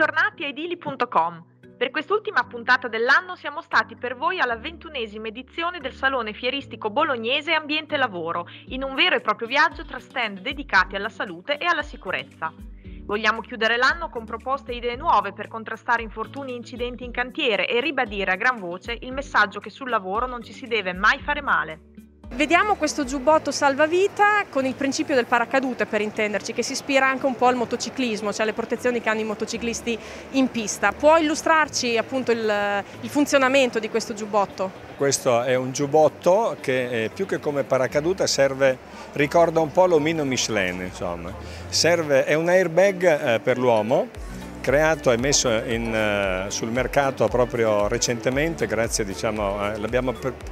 Bentornati a edili.com. Per quest'ultima puntata dell'anno siamo stati per voi alla ventunesima edizione del Salone Fieristico Bolognese Ambiente Lavoro, in un vero e proprio viaggio tra stand dedicati alla salute e alla sicurezza. Vogliamo chiudere l'anno con proposte e idee nuove per contrastare infortuni e incidenti in cantiere e ribadire a gran voce il messaggio che sul lavoro non ci si deve mai fare male. Vediamo questo giubbotto salvavita con il principio del paracadute per intenderci, che si ispira anche un po' al motociclismo, cioè alle protezioni che hanno i motociclisti in pista. Può illustrarci appunto il, il funzionamento di questo giubbotto? Questo è un giubbotto che eh, più che come paracadute serve, ricorda un po' l'omino Michelin, insomma. Serve, è un airbag eh, per l'uomo creato e messo in, uh, sul mercato proprio recentemente, grazie diciamo,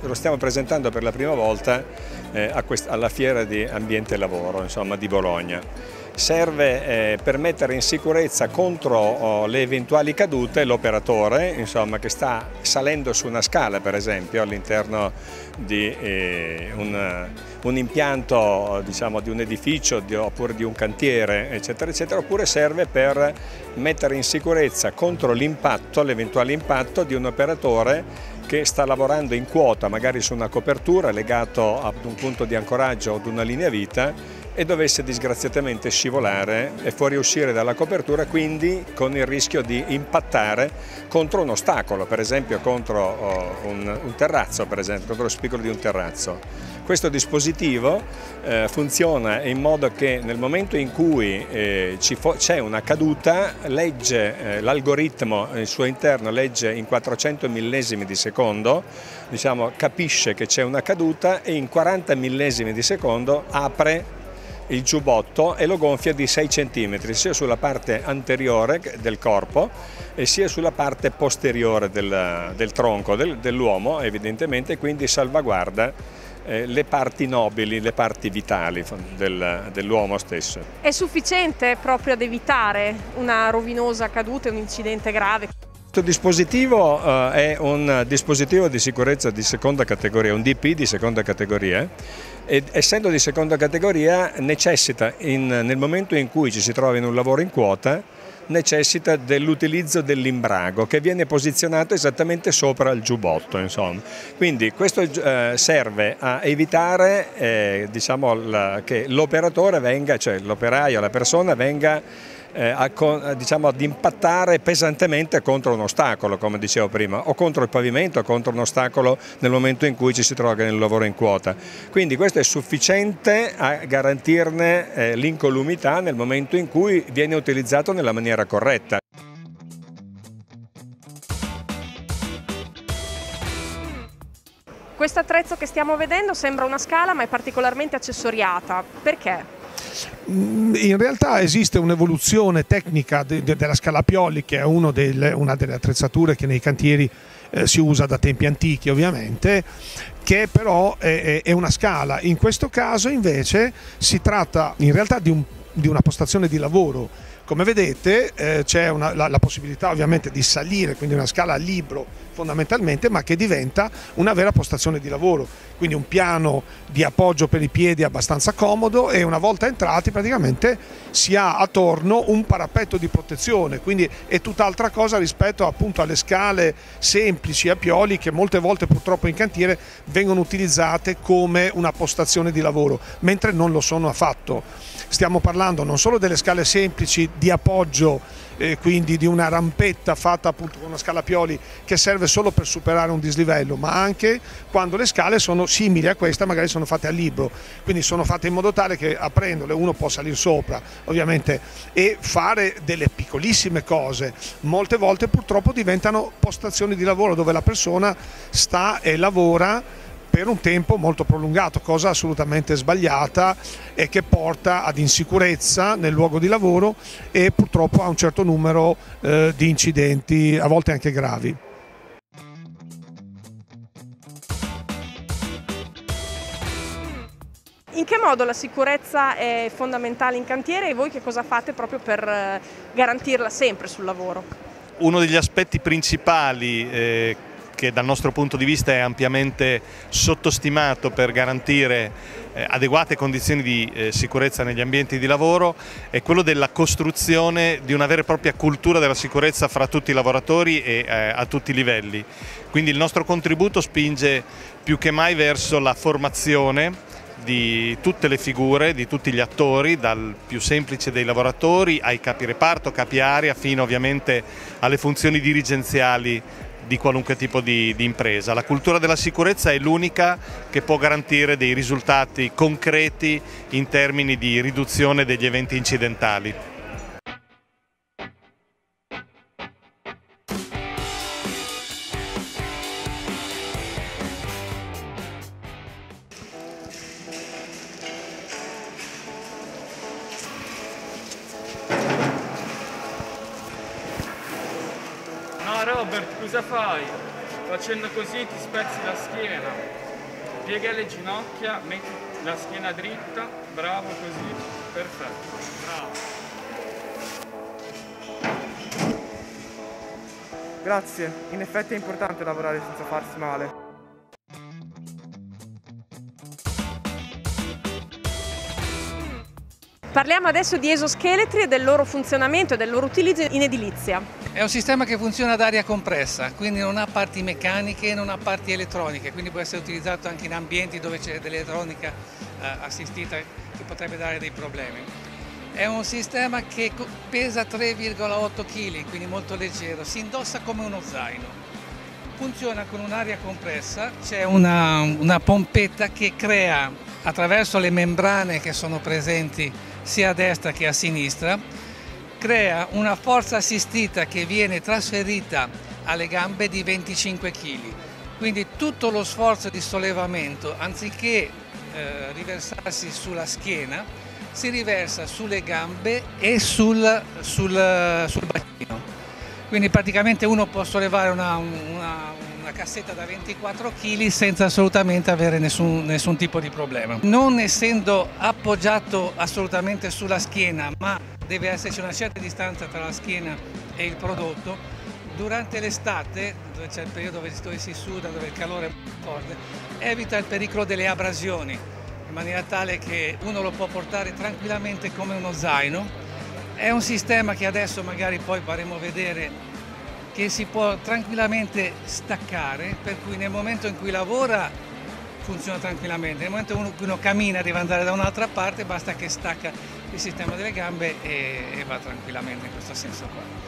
lo stiamo presentando per la prima volta eh, alla fiera di ambiente lavoro insomma, di Bologna serve eh, per mettere in sicurezza contro oh, le eventuali cadute l'operatore che sta salendo su una scala per esempio all'interno di eh, un, un, impianto diciamo, di un edificio di, oppure di un cantiere eccetera eccetera oppure serve per mettere in sicurezza contro l'impatto, l'eventuale impatto di un operatore che sta lavorando in quota magari su una copertura legato ad un punto di ancoraggio o ad una linea vita e dovesse disgraziatamente scivolare e fuoriuscire dalla copertura, quindi con il rischio di impattare contro un ostacolo, per esempio contro oh, un, un terrazzo, per esempio, contro lo spigolo di un terrazzo. Questo dispositivo eh, funziona in modo che nel momento in cui eh, c'è una caduta, legge eh, l'algoritmo al suo interno, legge in 400 millesimi di secondo, diciamo, capisce che c'è una caduta e in 40 millesimi di secondo apre il giubbotto e lo gonfia di 6 cm sia sulla parte anteriore del corpo sia sulla parte posteriore del, del tronco del, dell'uomo evidentemente quindi salvaguarda eh, le parti nobili, le parti vitali del, dell'uomo stesso. È sufficiente proprio ad evitare una rovinosa caduta un incidente grave? Questo dispositivo uh, è un dispositivo di sicurezza di seconda categoria, un DP di seconda categoria e essendo di seconda categoria necessita in, nel momento in cui ci si trova in un lavoro in quota necessita dell'utilizzo dell'imbrago che viene posizionato esattamente sopra il giubbotto. Insomma. Quindi questo eh, serve a evitare eh, diciamo, la, che l'operatore venga, cioè l'operaio, la persona venga eh, a, diciamo, ad impattare pesantemente contro un ostacolo, come dicevo prima, o contro il pavimento, o contro un ostacolo nel momento in cui ci si trova nel lavoro in quota. Quindi questo è sufficiente a garantirne eh, l'incolumità nel momento in cui viene utilizzato nella maniera corretta. Questo attrezzo che stiamo vedendo sembra una scala ma è particolarmente accessoriata. Perché? In realtà esiste un'evoluzione tecnica de, de, della scala Pioli che è del, una delle attrezzature che nei cantieri eh, si usa da tempi antichi ovviamente che però è, è, una scala. In questo caso invece si tratta in realtà di, un, di una postazione di lavoro. Come vedete eh, c'è la, la, possibilità ovviamente di salire, quindi una scala a libro fondamentalmente, ma che diventa una vera postazione di lavoro. Quindi un piano di appoggio per i piedi abbastanza comodo e una volta entrati praticamente si ha attorno un parapetto di protezione, quindi è tutt'altra cosa rispetto appunto alle scale semplici a pioli che molte volte purtroppo in cantiere vengono utilizzate come una postazione di lavoro, mentre non lo sono affatto. Stiamo parlando non solo delle scale semplici di appoggio, eh, quindi di una rampetta fatta appunto con una scala pioli che serve solo per superare un dislivello, ma anche quando le scale sono simili a questa, magari sono fatte a libro, quindi sono fatte in modo tale che aprendole uno può salire sopra, ovviamente, e fare delle piccolissime cose. Molte volte purtroppo diventano postazioni di lavoro dove la persona sta e lavora per un tempo molto prolungato, cosa assolutamente sbagliata e che porta ad insicurezza nel luogo di lavoro e purtroppo a un certo numero eh, di incidenti, a volte anche gravi. In che modo la sicurezza è fondamentale in cantiere e voi che cosa fate proprio per eh, garantirla sempre sul lavoro? Uno degli aspetti principali eh, che dal nostro punto di vista è ampiamente sottostimato per garantire eh, adeguate condizioni di eh, sicurezza negli ambienti di lavoro, è quello della costruzione di una vera e propria cultura della sicurezza fra tutti i lavoratori e a tutti i livelli. Quindi il nostro contributo spinge più che mai verso la formazione di tutte le figure, di tutti gli attori, dal più semplice dei lavoratori ai capi reparto, capi area, fino ovviamente alle funzioni dirigenziali di qualunque tipo di, di impresa. La cultura della sicurezza è l'unica che può garantire dei risultati concreti in termini di riduzione degli eventi incidentali. Cosa fai? Facendo così ti spezzi la schiena. Piega le ginocchia, metti la schiena dritta, bravo così, perfetto, bravo. Grazie, in effetti è importante lavorare senza farsi male. Parliamo adesso di esoscheletri e del loro funzionamento e del loro utilizzo in edilizia. È un sistema che funziona ad aria compressa, quindi non ha parti meccaniche, non ha parti elettroniche, quindi può essere utilizzato anche in ambienti dove c'è dell'elettronica eh, assistita che potrebbe dare dei problemi. È un sistema che pesa 3,8 kg, quindi molto leggero, si indossa come uno zaino. Funziona con un'aria compressa, c'è una, una pompetta che crea attraverso le membrane che sono presenti sia a destra che a sinistra, crea una forza assistita che viene trasferita alle gambe di 25 kg. Quindi tutto lo sforzo di sollevamento, anziché eh, riversarsi sulla schiena, si riversa sulle gambe e sul, sul, sul bacino. Quindi praticamente uno può sollevare una, una cassetta da 24 kg senza assolutamente avere nessun, nessun tipo di problema. Non essendo appoggiato assolutamente sulla schiena, ma deve esserci una certa distanza tra la schiena e il prodotto, durante l'estate, dove c'è il periodo dove si suda, dove il calore è forte, evita il pericolo delle abrasioni, in maniera tale che uno lo può portare tranquillamente come uno zaino. È un sistema che adesso magari poi faremo vedere che si può tranquillamente staccare, per cui nel momento in cui lavora funziona tranquillamente, nel momento in cui uno cammina deve andare da un'altra parte basta che stacca il sistema delle gambe e, e va tranquillamente in questo senso qua.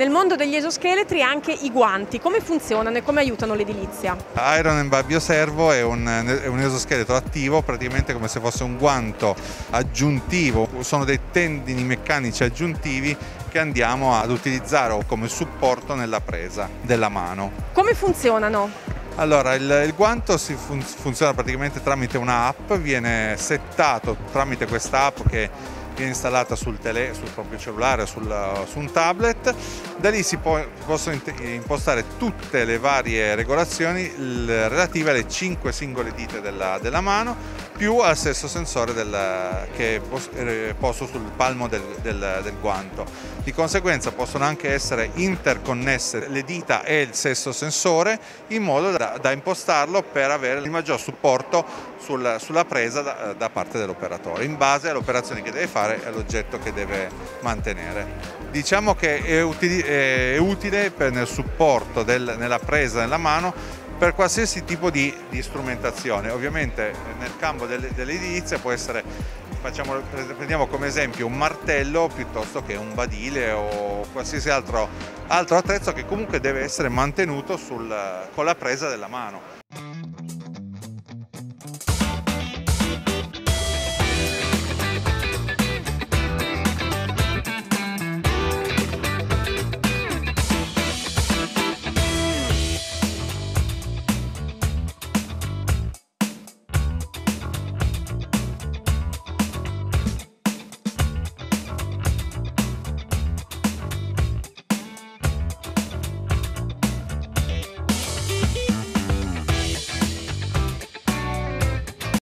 Nel mondo degli esoscheletri anche i guanti, come funzionano e come aiutano l'edilizia? Iron and Bioservo è un, è un esoscheletro attivo, praticamente come se fosse un guanto aggiuntivo, sono dei tendini meccanici aggiuntivi che andiamo ad utilizzare come supporto nella presa della mano. Come funzionano? Allora, il, il guanto fun funziona praticamente tramite un'app, viene settato tramite questa app che viene installata sul, tele, sul proprio cellulare sul, su un tablet, da lì si può, possono impostare tutte le varie regolazioni relative alle 5 singole dita della, della mano più al stesso sensore del, che è eh, posto sul palmo del, del, del, guanto. Di conseguenza possono anche essere interconnesse le dita e il stesso sensore in modo da, da impostarlo per avere il maggior supporto sul, sulla presa da, da parte dell'operatore in base alle operazioni che deve fare e all'oggetto che deve mantenere. Diciamo che è, utili, è utile per, nel supporto del, nella presa nella mano per qualsiasi tipo di, di strumentazione. Ovviamente nel campo dell'edilizia può essere, facciamo, prendiamo come esempio un martello piuttosto che un badile o qualsiasi altro, altro attrezzo che comunque deve essere mantenuto sul, con la presa della mano.